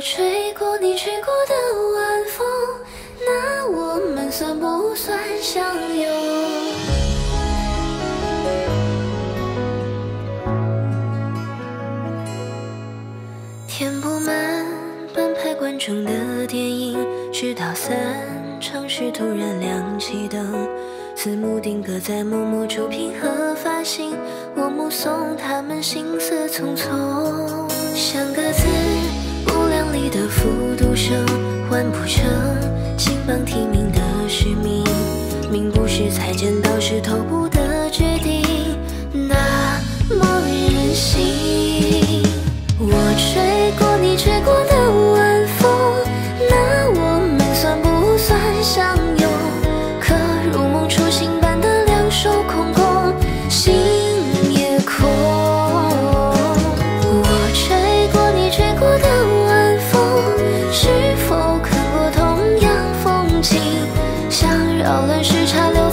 吹过你吹过的晚风，那我们算不算相拥？填不满半排观众的电影，直到散场时突然亮起灯，字幕定格在某某主屏和发行，我目送他们行色匆匆，榜题名的使命，命不是裁剪刀石头布的。只差留。